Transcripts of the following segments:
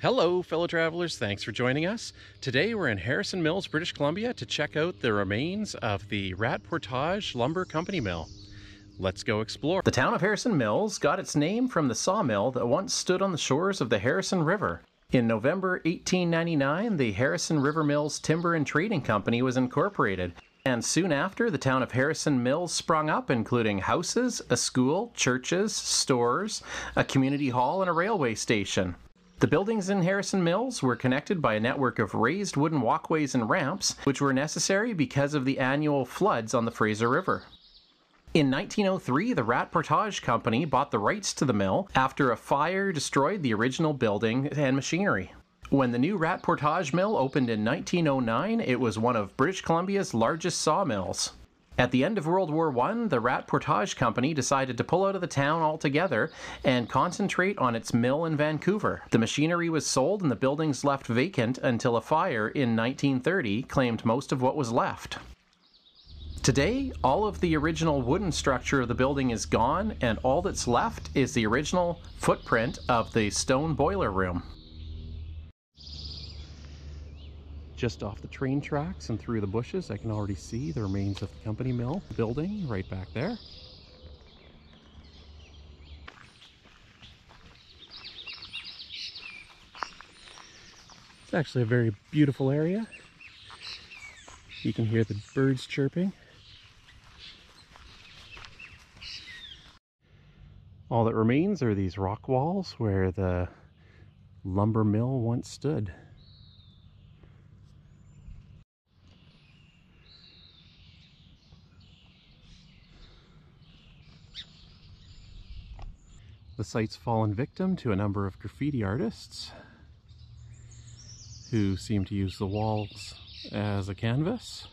Hello, fellow travelers. Thanks for joining us. Today we're in Harrison Mills, British Columbia to check out the remains of the Rat Portage Lumber Company Mill. Let's go explore. The town of Harrison Mills got its name from the sawmill that once stood on the shores of the Harrison River. In November 1899, the Harrison River Mills Timber and Trading Company was incorporated, and soon after, the town of Harrison Mills sprung up, including houses, a school, churches, stores, a community hall, and a railway station. The buildings in Harrison Mills were connected by a network of raised wooden walkways and ramps, which were necessary because of the annual floods on the Fraser River. In 1903, the Rat Portage Company bought the rights to the mill after a fire destroyed the original building and machinery. When the new Rat Portage Mill opened in 1909, it was one of British Columbia's largest sawmills. At the end of World War I, the Rat Portage Company decided to pull out of the town altogether and concentrate on its mill in Vancouver. The machinery was sold and the buildings left vacant until a fire in 1930 claimed most of what was left. Today, all of the original wooden structure of the building is gone, and all that's left is the original footprint of the stone boiler room. Just off the train tracks and through the bushes, I can already see the remains of the company mill building right back there. It's actually a very beautiful area. You can hear the birds chirping. All that remains are these rock walls where the lumber mill once stood. The site's fallen victim to a number of graffiti artists who seem to use the walls as a canvas.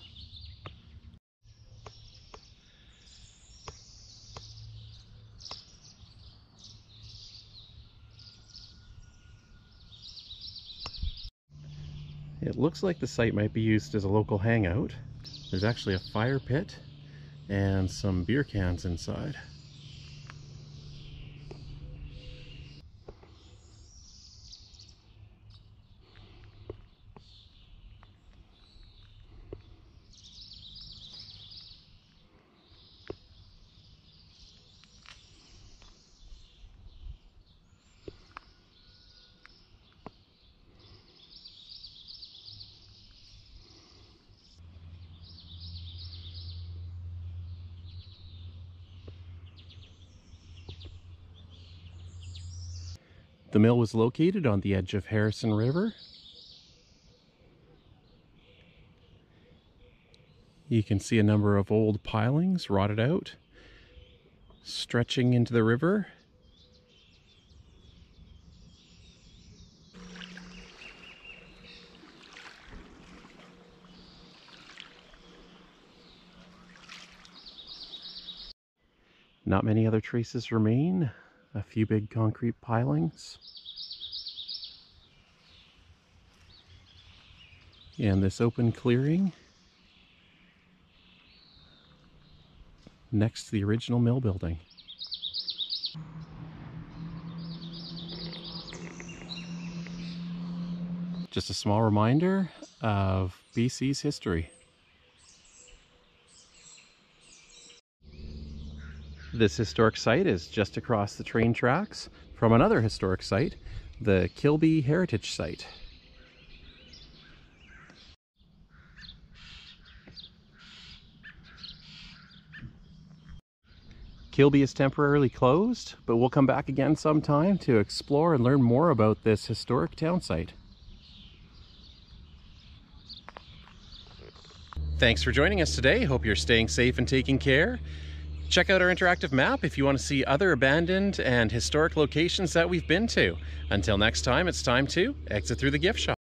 It looks like the site might be used as a local hangout. There's actually a fire pit and some beer cans inside. The mill was located on the edge of Harrison River. You can see a number of old pilings rotted out, stretching into the river. Not many other traces remain a few big concrete pilings. And this open clearing next to the original mill building. Just a small reminder of BC's history. This historic site is just across the train tracks from another historic site, the Kilby Heritage Site. Kilby is temporarily closed, but we'll come back again sometime to explore and learn more about this historic town site. Thanks for joining us today. Hope you're staying safe and taking care. Check out our interactive map if you want to see other abandoned and historic locations that we've been to. Until next time, it's time to exit through the gift shop.